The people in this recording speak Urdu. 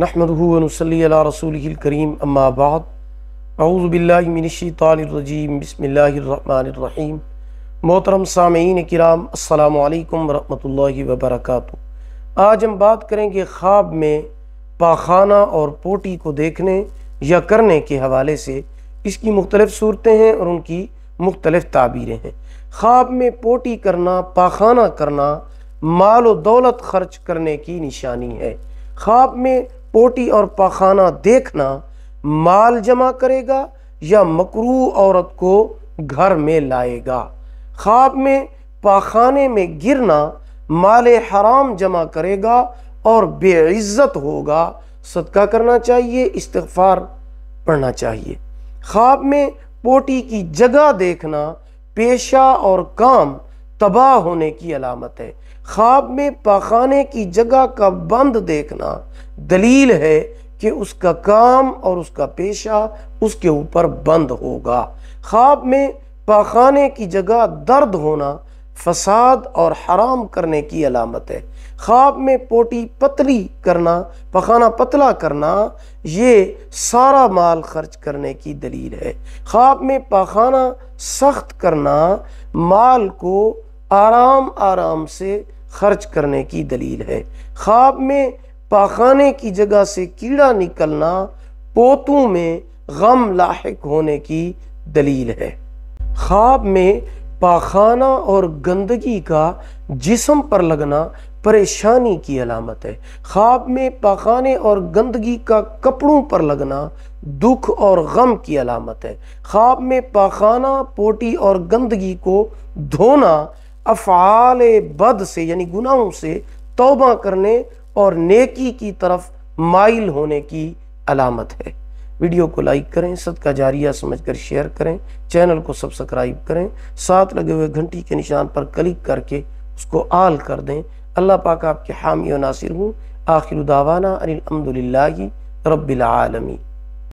نحمده ونصلي على رسوله الكريم اما بعد اعوذ باللہ من الشیطان الرجیم بسم اللہ الرحمن الرحیم محترم سامعین کرام، السلام علیکم ورحمۃ اللہ وبرکاتہ۔ آج ہم بات کریں گے خواب میں پاخانہ اور پوٹی کو دیکھنے یا کرنے کے حوالے سے۔ اس کی مختلف صورتیں ہیں اور ان کی مختلف تعبیریں ہیں۔ خواب میں پوٹی کرنا، پاخانہ کرنا مال و دولت خرچ کرنے کی نشانی ہے۔ خواب میں پوٹی اور پاخانہ دیکھنا مال جمع کرے گا یا مکرو عورت کو گھر میں لائے گا۔ خواب میں پاخانے میں گرنا مال حرام جمع کرے گا اور بے عزت ہوگا۔ صدقہ کرنا چاہیے، استغفار پڑھنا چاہیے۔ خواب میں پوٹی کی جگہ دیکھنا، پیشہ اور کام تباہ ہونے کی علامت ہے۔ خواب میں پاخانے کی جگہ کا بند دیکھنا دلیل ہے کہ اس کا کام اور اس کا پیشہ اس کے اوپر بند ہوگا۔ خواب میں پاخانے کی جگہ درد ہونا فساد اور حرام کرنے کی علامت ہے۔ خواب میں پوٹی پتلی کرنا، پخانہ پتلا کرنا، یہ سارا مال خرچ کرنے کی دلیل ہے۔ خواب میں پاخانہ سخت کرنا، مال کو آرام آرام سے خرچ کرنے کی دلیل ہے۔ خواب میں پاخانے کی جگہ سے کیڑا نکلنا پوتوں میں غم لاحق ہونے کی دلیل ہے۔ خواب میں پاخانہ اور گندگی کا جسم پر لگنا پریشانی کی علامت ہے۔ خواب میں پاخانے اور گندگی کا کپڑوں پر لگنا دکھ اور غم کی علامت ہے۔ خواب میں پاخانہ، پوٹی اور گندگی کو دھونا افعال بد سے یعنی گناہوں سے توبہ کرنے اور نیکی کی طرف مائل ہونے کی علامت ہے۔ ویڈیو کو لائک کریں، صدقہ جاریہ سمجھ کر شیئر کریں، چینل کو سبسکرائب کریں، ساتھ لگے ہوئے گھنٹی کے نشان پر کلک کر کے اس کو آل کر دیں۔ اللہ پاک آپ کے حامی و ناصر ہوں۔ آخر دعوانا ان الحمدللہ رب العالمین۔